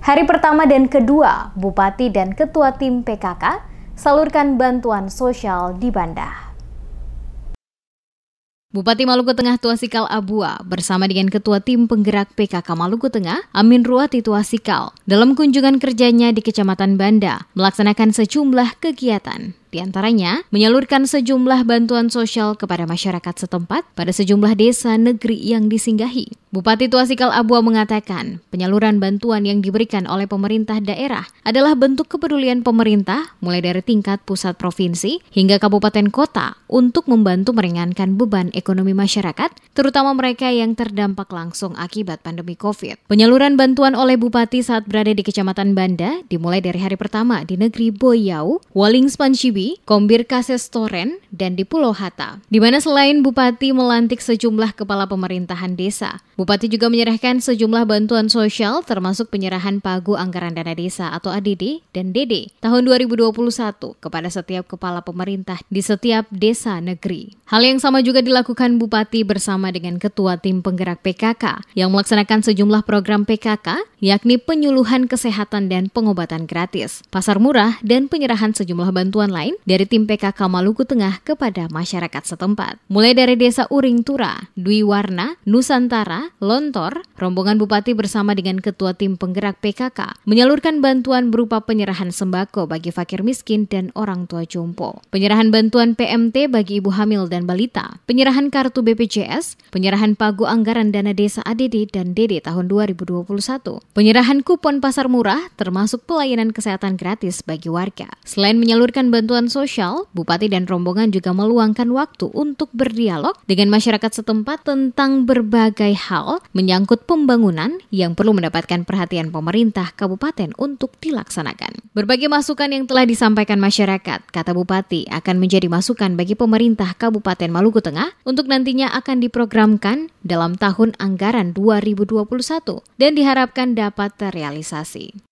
Hari pertama dan kedua, Bupati dan Ketua Tim PKK salurkan bantuan sosial di Banda. Bupati Maluku Tengah Tuasikal Abua bersama dengan Ketua Tim Penggerak PKK Maluku Tengah, Amin Ruati Tuasikal, dalam kunjungan kerjanya di Kecamatan Banda, melaksanakan sejumlah kegiatan. Di antaranya, menyalurkan sejumlah bantuan sosial kepada masyarakat setempat pada sejumlah desa negeri yang disinggahi. Bupati Tuasikal Abua mengatakan, penyaluran bantuan yang diberikan oleh pemerintah daerah adalah bentuk kepedulian pemerintah mulai dari tingkat pusat provinsi hingga kabupaten kota untuk membantu meringankan beban ekonomi masyarakat, terutama mereka yang terdampak langsung akibat pandemi COVID. Penyaluran bantuan oleh Bupati saat berada di Kecamatan Banda dimulai dari hari pertama di negeri Boyau, Waling Spanshibi, Kombir Kases Toren, dan di Pulau Hata. Di mana selain Bupati melantik sejumlah kepala pemerintahan desa, Bupati juga menyerahkan sejumlah bantuan sosial termasuk penyerahan pagu anggaran dana desa atau ADD dan DD tahun 2021 kepada setiap kepala pemerintah di setiap desa negeri. Hal yang sama juga dilakukan Bupati bersama dengan Ketua Tim Penggerak PKK yang melaksanakan sejumlah program PKK yakni penyuluhan kesehatan dan pengobatan gratis, pasar murah, dan penyerahan sejumlah bantuan lain lain dari tim PKK Maluku Tengah kepada masyarakat setempat. Mulai dari Desa Uring Tura, Dwi Warna, Nusantara, Lontor, rombongan Bupati bersama dengan Ketua Tim Penggerak PKK menyalurkan bantuan berupa penyerahan sembako bagi fakir miskin dan orang tua jompo, penyerahan bantuan PMT bagi ibu hamil dan balita, penyerahan kartu BPJS, penyerahan pagu anggaran dana desa ADD dan DD tahun 2021, penyerahan kupon pasar murah termasuk pelayanan kesehatan gratis bagi warga. Selain menyalurkan bantuan bantuan sosial, Bupati dan rombongan juga meluangkan waktu untuk berdialog dengan masyarakat setempat tentang berbagai hal menyangkut pembangunan yang perlu mendapatkan perhatian pemerintah kabupaten untuk dilaksanakan. Berbagai masukan yang telah disampaikan masyarakat, kata Bupati, akan menjadi masukan bagi pemerintah Kabupaten Maluku Tengah untuk nantinya akan diprogramkan dalam tahun anggaran 2021 dan diharapkan dapat terrealisasi.